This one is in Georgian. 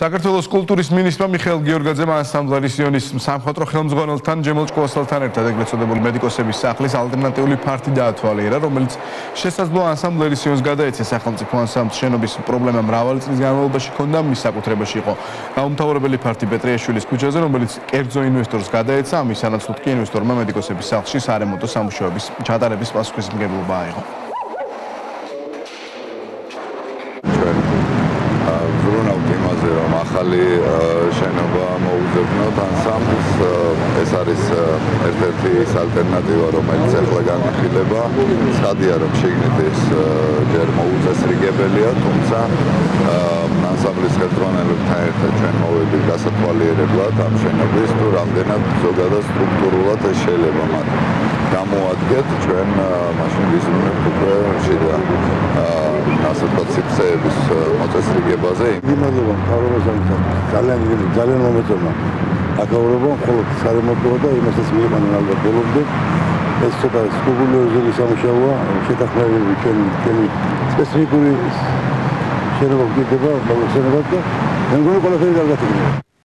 საქართველოს კულტურის მინისტრმა მიხეილ გიორგაძემ ანსამბლერის იონის სამხატვრო ხელმძღვანელთან ჯემალ ჭკუასელთან ერთად ეგრეთ წოდებული მედიკოსების სახლის ალტერნატიული ფართი დაათვალიერა, რომელიც შესაძლოა ანსამბლერის იონს გადაეცეს სახელმწიფო ანსამბლს შენობის პრობლემა მრავალი წლის განმავლობაში ჰქონდა მის საკუთრებაში იყო დაუმთავრებელი ფართი პეტრიაშვილის ქუჩაზე, რომელიც კერძო ინვესტორს გადაეცა, ამის ანაცვლოდ კი ინვესტორმა მედიკოსების სახლში სარემონტო სამუშაოების ჩატარების პასუხისმგებლობა აიღო. რომ ახალი შენობა მოუძებნოთ ანსამბლს. ეს არის ერთ-ერთი ის ალტერნატივა, რომელიც ახლა განხილება. სადია რომ შეგნით ეს ჯერ მოუწესრიგებელია, თუმცა ანსამბლის ხელმძღვანელებთან ერთად ჩვენ მოვედით გასათვალიერებლად ამ შენობის თუ რამდენად ზოგადად სტრუქტურულად შეიძლება მათ გამოადგეთ ჩვენ მაშინ ვიზრუნებთ უკვე შიდა ასე ვთქვათ ციფრების მოწესრიგებაზე. იმედობა მთავრობასთან ძალიან ძალიან მომეწონა. აკავრებო მხოლოდ სარემონტო და იმასაც მიიღანენ ალბათ ბოლომდე. ეს ცოტა სკულპტურული სამუშაოა, შეთანხმებული ჩვენ ჩვენი სპეციფიკური შენობა გიდება, ბოლოსენება და მე მგონი ყველაფერი კარგად იქნება.